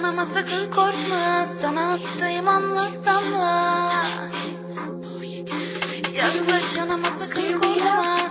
Sen ama sakın korkma Sana hastayım anlasam Yaklaşan ama sakın korkma.